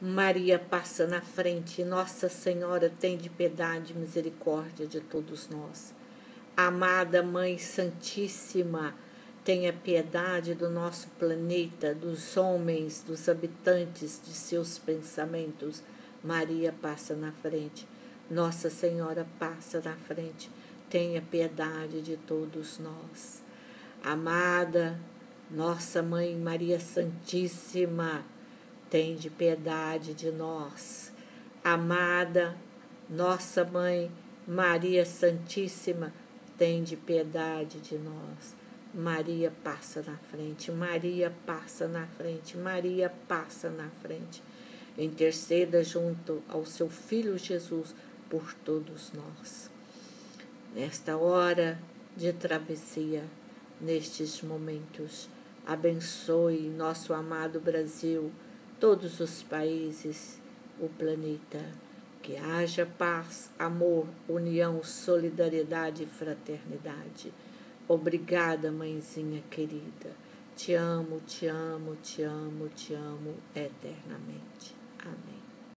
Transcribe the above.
Maria passa na frente. Nossa Senhora tem de piedade e misericórdia de todos nós. Amada Mãe Santíssima, tenha piedade do nosso planeta, dos homens, dos habitantes de seus pensamentos. Maria passa na frente. Nossa Senhora passa na frente. Tenha piedade de todos nós. Amada nossa Mãe Maria Santíssima, tem de piedade de nós. Amada Nossa Mãe Maria Santíssima, tem de piedade de nós. Maria passa na frente, Maria passa na frente, Maria passa na frente. Interceda junto ao seu Filho Jesus por todos nós. Nesta hora de travessia, nestes momentos, abençoe nosso amado Brasil, todos os países, o planeta. Que haja paz, amor, união, solidariedade e fraternidade. Obrigada, mãezinha querida. Te amo, te amo, te amo, te amo eternamente.